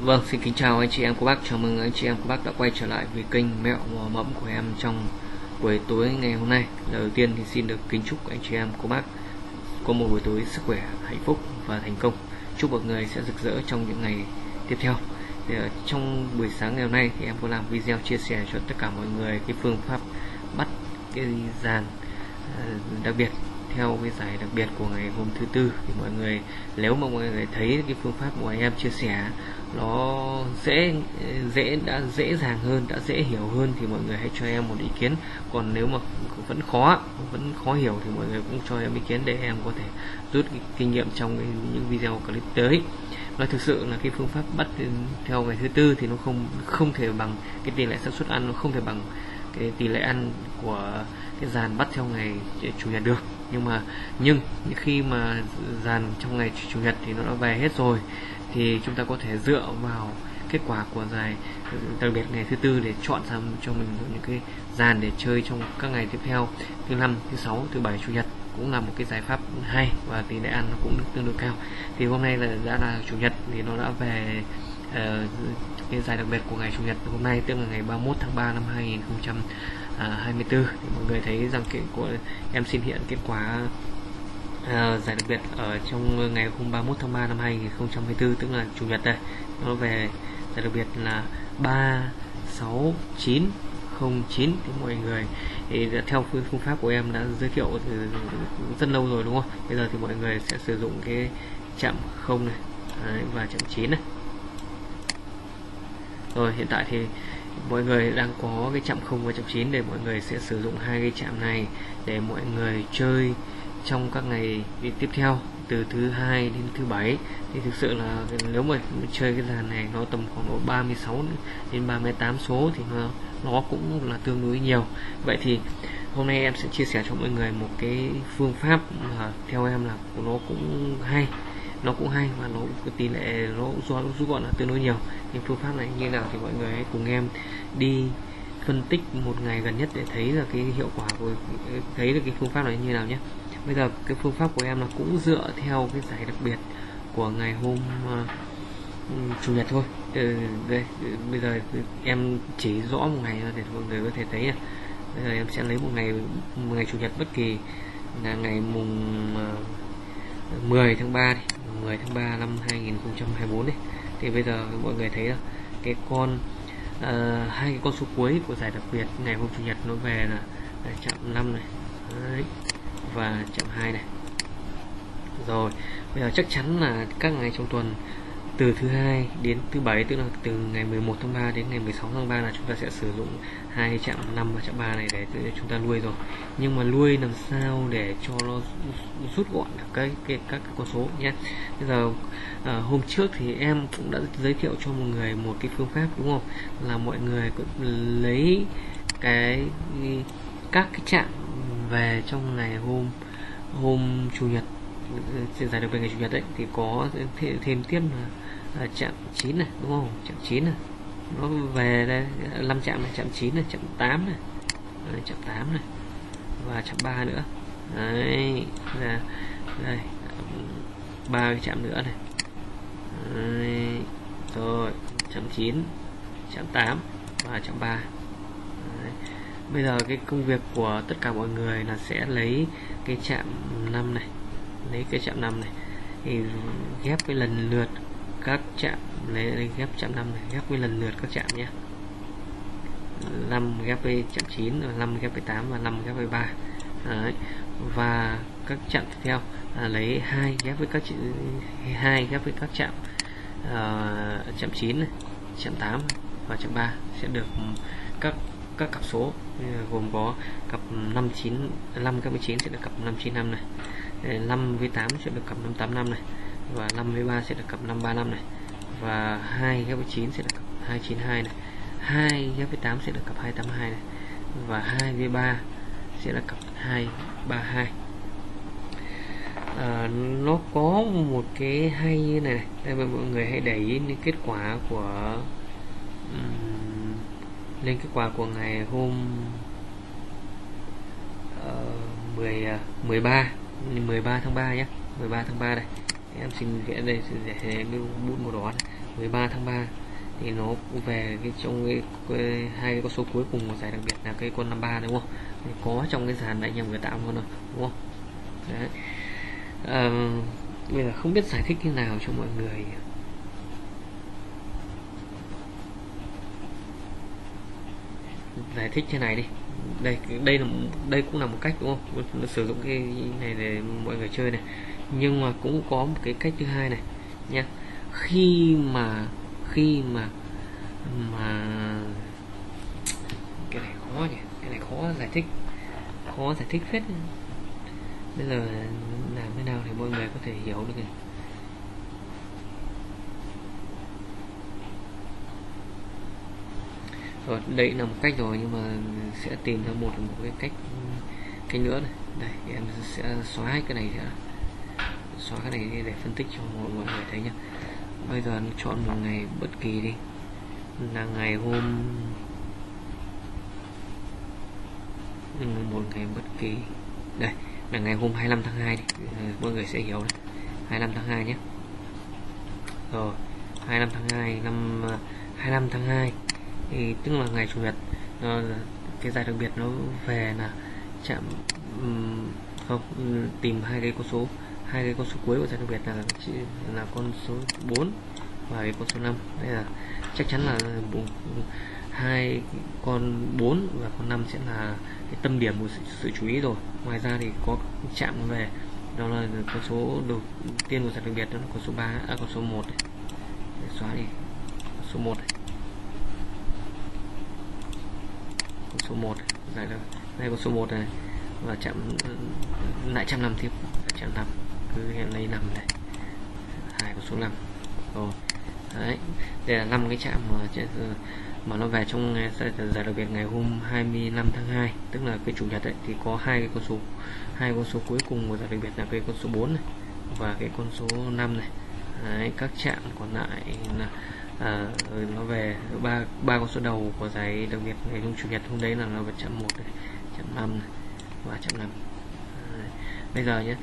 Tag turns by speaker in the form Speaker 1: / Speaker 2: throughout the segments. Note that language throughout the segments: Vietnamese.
Speaker 1: Vâng, xin kính chào anh chị em cô bác, chào mừng anh chị em cô bác đã quay trở lại với kênh mẹo mò mẫm của em trong buổi tối ngày hôm nay. Lời đầu tiên thì xin được kính chúc anh chị em cô bác có một buổi tối sức khỏe, hạnh phúc và thành công. Chúc mọi người sẽ rực rỡ trong những ngày tiếp theo. Thì trong buổi sáng ngày hôm nay thì em có làm video chia sẻ cho tất cả mọi người cái phương pháp bắt cái dàn ờ, đặc biệt theo cái giải đặc biệt của ngày hôm thứ tư thì mọi người nếu mà mọi người thấy cái phương pháp của em chia sẻ nó dễ dễ đã, dễ dàng hơn, đã dễ hiểu hơn thì mọi người hãy cho em một ý kiến. Còn nếu mà vẫn khó vẫn khó hiểu thì mọi người cũng cho em ý kiến để em có thể rút kinh nghiệm trong những video clip tới. Nói thực sự là cái phương pháp bắt theo ngày thứ tư thì nó không không thể bằng cái tỷ lệ sản xuất ăn, nó không thể bằng cái tỷ lệ ăn của cái dàn bắt theo ngày chủ nhật được. Nhưng mà, nhưng khi mà dàn trong ngày chủ nhật thì nó đã về hết rồi thì chúng ta có thể dựa vào kết quả của giải đặc biệt ngày thứ tư để chọn ra cho mình những cái dàn để chơi trong các ngày tiếp theo thứ năm thứ sáu thứ bảy chủ nhật cũng là một cái giải pháp hay và tỷ lệ ăn nó cũng tương đối cao. Thì hôm nay là đã là chủ nhật thì nó đã về uh, cái giải đặc biệt của ngày chủ nhật hôm nay tức là ngày 31 tháng 3 năm 2024 à, thì mọi người thấy rằng cái của em xin hiện kết quả uh, giải đặc biệt ở trong ngày hôm 31 tháng 3 năm 2024 tức là chủ nhật đây nó về giải đặc biệt là 36909 thì mọi người? Thì theo phương phương pháp của em đã giới thiệu từ rất lâu rồi đúng không? Bây giờ thì mọi người sẽ sử dụng cái chạm không này Đấy, và chạm 9 này. Rồi hiện tại thì mọi người đang có cái chạm không và chạm 9 để mọi người sẽ sử dụng hai cái chạm này để mọi người chơi trong các ngày tiếp theo, từ thứ hai đến thứ bảy. Thì thực sự là nếu mà chơi cái dàn này nó tầm khoảng độ 36 đến 38 số thì nó nó cũng là tương đối nhiều. Vậy thì hôm nay em sẽ chia sẻ cho mọi người một cái phương pháp mà theo em là của nó cũng hay. Nó cũng hay và nó cái tỷ lệ nó do, nó rút gọn là tương đối nhiều. Nhưng phương pháp này như nào thì mọi người hãy cùng em đi phân tích một ngày gần nhất để thấy là cái hiệu quả của, thấy được cái phương pháp này như nào nhé bây giờ cái phương pháp của em là cũng dựa theo cái giải đặc biệt của ngày hôm uh, chủ nhật thôi. Ừ, đây bây giờ em chỉ rõ một ngày để mọi người có thể thấy này. bây giờ em sẽ lấy một ngày một ngày chủ nhật bất kỳ là ngày mùng ờ, uh, 10 tháng 3 đi 10 tháng 3 năm 2024 đi. Thì bây giờ mọi người thấy là cái con uh, hai cái con số cuối của giải đặc biệt ngày hôm chủ nhật nó về là, là chạm 5 này. Đấy và chậm 2 này. Rồi bây giờ chắc chắn là các ngày trong tuần từ thứ hai đến thứ bảy tức là từ ngày 11 tháng 3 đến ngày 16 tháng 3 là chúng ta sẽ sử dụng hai chạm 5 và chạm 3 này để, chúng ta nuôi rồi. Nhưng mà nuôi làm sao để cho nó rút gọn được cái, cái các cái con số nhé. Bây giờ à, hôm trước thì em cũng đã giới thiệu cho một người một cái phương pháp đúng không? Là mọi người cũng lấy cái các cái chạm về trong ngày hôm hôm chủ nhật ừ, giải được về ngày chủ nhật đấy thì có thêm, thêm tiếp là, à, chạm 9 này đúng không? Chạm 9 này. Nó về đây 5 chạm này chạm 9 này chạm 8 này. Đấy, chạm 8 này. Và chạm 3 nữa. Đấy là đây ba cái chạm nữa này. Đấy. rồi chạm 9 chạm 8 và chạm 3 bây giờ cái công việc của tất cả mọi người là sẽ lấy cái chạm 5 này lấy cái chạm 5 này. Thì ghép cái lần lượt các chạm lấy, lấy ghép chạm 5 này ghép cái lần lượt các chạm nhé. 5 ghép với chạm 9 5 ghép với 8 và 5 ghép với 3 Đấy. và các chạm tiếp theo là lấy hai ghép với các hai ghép với các chạm uh, chạm 9 này, chạm 8 và chạm 3 sẽ được các các cặp số gồm có cặp 59 5 các 19 sẽ được cặp 595 này. 5 với 8 sẽ được cặp 585 này. Và 5 với 3 sẽ được cặp 535 này. Và 2 ghép với 9 sẽ được cặp 292 này. 2 ghép với 8 sẽ được cặp 282 này. Và 2 với 3 sẽ là cặp 232 à, nó có một cái hay như này đây mọi người hãy để ý những kết quả của um, lên kết quả của ngày hôm uh, 10 uh, 13 13 tháng 3 nhé. 13 tháng 3 đây. Em xin vẽ đây để cái bút màu đỏ này. 13 tháng 3 thì nó về cái trong cái, cái hai cái con số cuối cùng của giải đặc biệt là cái con 53 đúng không? Thì có trong cái dàn anh em người tạo luôn rồi đúng không? Đấy. À, bây giờ không biết giải thích như nào cho mọi người. Giải thích thế này đi. Đây đây là đây cũng là một cách, đúng không? Sử dụng cái này để mọi người chơi này. Nhưng mà cũng có một cái cách thứ hai này nha khi mà khi mà mà, cái này khó nhỉ? Cái này khó giải thích, khó giải thích phết. Bây giờ làm thế nào thì mọi người có thể hiểu được này? Rồi đây là một cách rồi, nhưng mà sẽ tìm ra một một cái cách cách nữa này. Đây, em sẽ xóa hết cái này nữa xóa cái này để phân tích cho mọi người thấy nhá. Bây giờ chọn một ngày bất kỳ đi. Là ngày hôm, một ngày bất kỳ. Đây, là ngày hôm 25 tháng 2 đi. Ờ, mọi người sẽ hiểu đấy. 25 tháng 2 nhé rồi 25 tháng 2 năm 25 tháng 2 thì tức là ngày chủ nhật nó, cái giải đặc biệt nó về là chạm um, không tìm hai cái con số hai cái con số cuối của giải đặc biệt là là con số 4 và cái con số 5 đây là chắc chắn là hai con 4 và con 5 sẽ là cái tâm điểm của sự, sự chú ý rồi ngoài ra thì có chạm về đó là con số đầu tiên của giải đặc biệt đó là con số 3 à, con số 1 này. Để xóa đi con số 1 này. con số 1 này là đây con số 1 này. Và chạm lại chạm năm tiếp. Chạm năm. Cứ hiện lấy nằm này. Hai con số 5 rồi. Đấy. Đây là năm cái chạm mà mà nó về trong giải đặc biệt ngày hôm 25 tháng 2 tức là cái chủ nhật ấy, thì có hai cái con số hai con số cuối cùng của giải đặc biệt là cái con số 4 này và cái con số 5 này. Đấy, các chạm còn lại là à, nó về. Ba ba con số đầu của giải đặc biệt ngày hôm chủ nhật hôm đấy là nó về chậm một này chạm năm này và chậm năm. Bây giờ nhé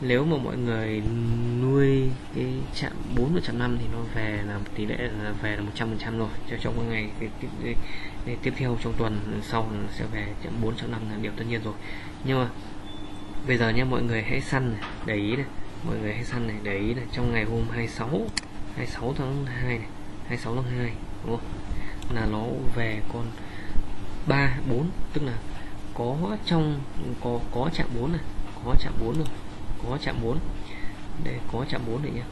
Speaker 1: nếu mà mọi người nuôi cái chạm 4 và chạm 5 thì nó về là tỷ lệ là về là 100 phần trăm rồi. Cho trong cái ngày cái, cái, cái, cái tiếp theo trong tuần sau sẽ về chạm 4 chạm 5 là điều tất nhiên rồi. Nhưng mà bây giờ nhé mọi người hãy săn này, để ý này mọi người hãy săn này để ý này. Trong ngày hôm 26 26 tháng 2 này 26 tháng 2 đúng không? Là nó về con 3 4 tức là có trong, có có chạm 4 này, có chạm 4 rồi, có chạm 4 để có chạm 4 này nhá.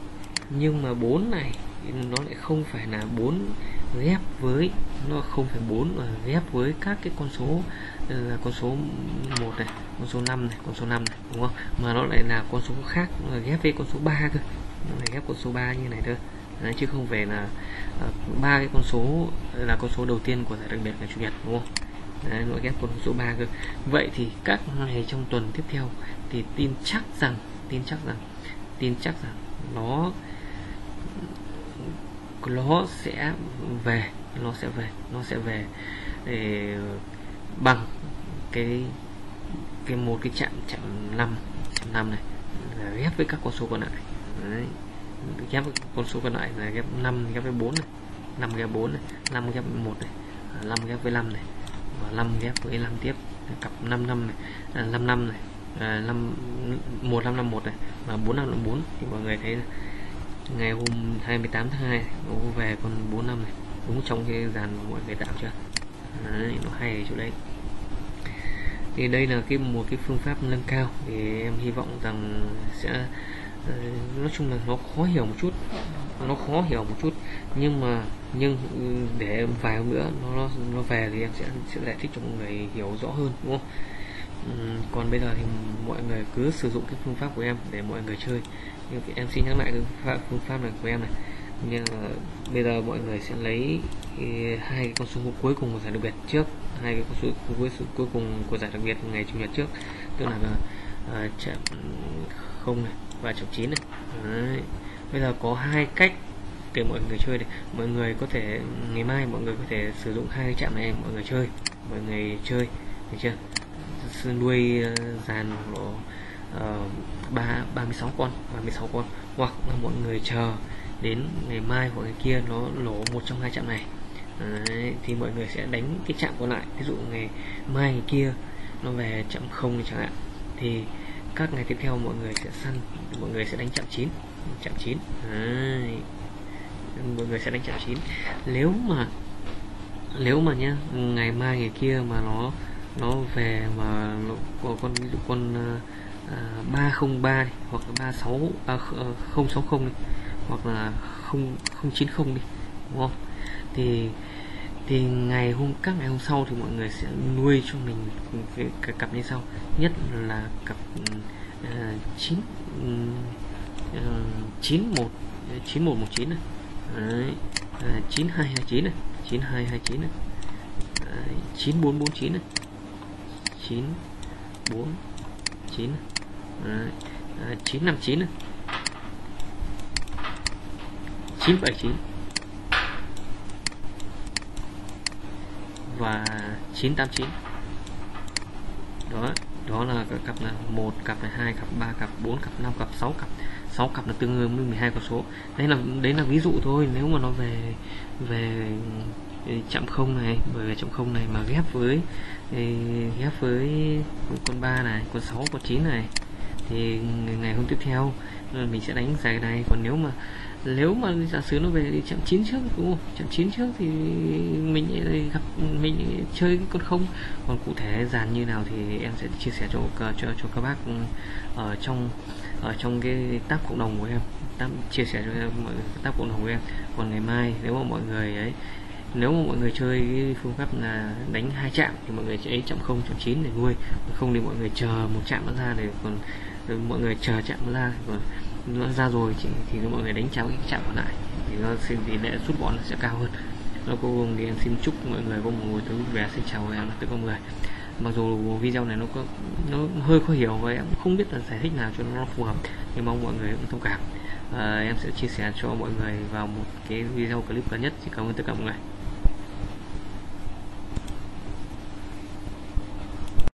Speaker 1: Nhưng mà 4 này, nó lại không phải là 4 ghép với, nó không phải 4 mà ghép với các cái con số là con số 1 này, con số 5 này, con số 5 này, đúng không? Mà nó lại là con số khác ghép với con số 3 cơ. Nó lại ghép con số 3 như này thôi. Đấy, chứ không phải là ờ, ba cái con số là con số đầu tiên của giải đặc biệt ngày chủ nhật đúng không? Đấy, nội ghép con số 3 cơ. Vậy thì các ngày trong tuần tiếp theo thì tin chắc rằng tin chắc rằng tin chắc rằng nó nó sẽ về nó sẽ về nó sẽ về để bằng cái cái một cái chạm chạm năm chạm năm này ghép với các con số còn lại. Đấy ghép con số còn lại là ghép 5 ghép với 4 này 5 ghép 4 này 5 ghép với 1 này à, 5 ghép với 5 này và 5 ghép với 5 tiếp cặp 5 năm này à, 5 năm này à, 5 1551 này và 4554 thì mọi người thấy là ngày hôm 28 tháng 2 nó về con 4 năm này đúng trong cái dàn mà mọi người tạo chưa? À, đấy, nó hay ở chỗ đấy. Thì đây là cái một cái phương pháp nâng cao thì em hy vọng rằng sẽ Ờ, nói chung là nó khó hiểu một chút. Nó khó hiểu một chút. Nhưng mà nhưng ừ, để vài hôm nữa nó nó về thì em sẽ sẽ giải thích cho mọi người hiểu rõ hơn đúng không? Ừ, còn bây giờ thì mọi người cứ sử dụng cái phương pháp của em để mọi người chơi. Nhưng em xin nhắc lại cái phương pháp này của em này. Nhưng mà bây giờ mọi người sẽ lấy ừ, hai cái con số cuối cùng của giải đặc biệt trước. Hai cái con số cuối cuối cùng của giải đặc biệt ngày chủ nhật trước. Tức là uh, chạm không này và chạm chín này. Đấy. bây giờ có hai cách để mọi người chơi này. Mọi người có thể ngày mai mọi người có thể sử dụng hai cái chạm này mọi người chơi. Mọi người chơi được chưa? Nuôi ờ, dàn nó uh, 3 36 con 36 con. Hoặc là mọi người chờ đến ngày mai hoặc ngày kia nó lỗ một trong hai chạm này. Đấy, thì mọi người sẽ đánh cái chạm còn lại. Ví dụ ngày mai ngày kia nó về chạm không chẳng hạn. Thì các ngày tiếp theo mọi người sẽ săn mọi người sẽ đánh chạm chín, chạm chín, mọi người sẽ đánh chạm chín. nếu mà nếu mà nhá ngày mai ngày kia mà nó nó về mà nó, con ví dụ con ờ, à, 303 đi, hoặc là 36 à, 060 đi, hoặc là 0 090 đi đúng không? Thì thì ngày hôm, các ngày hôm sau thì mọi người sẽ nuôi cho mình cái cặp như sau. Nhất là cặp ờ, chín ờ, chín một chín một một chín này. Ờ, chín hai hai chín này, chín hai hai chín này. Chín bốn bốn chín này. Chín bốn chín chín năm chín này. Chín bảy chín. Và 989 đó đó là các cặp là một, cặp là hai, cặp ba, cặp bốn, cặp năm, cặp sáu, cặp 6 cặp là tương đương với 12 con số. Đấy là đấy là ví dụ thôi, nếu mà nó về về ừ, chạm không này bởi về chạm không này mà ghép với ừ, ghép với con ba này, con 6 con 9 này, thì ngày hôm tiếp theo, mình sẽ đánh giải này. Còn nếu mà nếu mà giả sử nó về chạm chín trước, đúng không? Chạm chín trước thì mình gặp, mình chơi con không. Còn cụ thể dàn như nào thì em sẽ chia sẻ cho cho cho các bác ở trong ở trong cái tab cộng đồng của em. Tab, chia sẻ cho em mọi, tab cộng đồng của em. Còn ngày mai, nếu mà mọi người ấy, nếu mà mọi người chơi cái phương pháp là đánh hai chạm thì mọi người sẽ ấy chạm không, chạm chín để nuôi không thì mọi người chờ một chạm nó ra để còn, mọi người chờ chạm nó ra còn nó ra rồi thì, thì mọi người đánh cháo cái chạm còn lại. Thì nó xin tỷ lệ rút bọn nó sẽ cao hơn. Nó cuối cùng thì em xin chúc mọi người có một buổi tối vui vẻ xin chào em tất cả mọi người. Mặc dù video này nó có nó hơi khó hiểu và em không biết là giải thích nào cho nó phù hợp nhưng mong mọi người cũng thông cảm. À, em sẽ chia sẻ cho mọi người vào một cái video clip gần nhất. Xin cảm ơn tất cả mọi người.